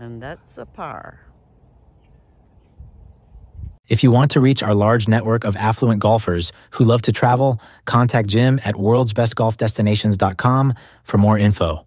And that's a par. If you want to reach our large network of affluent golfers who love to travel, contact Jim at worldsbestgolfdestinations.com for more info.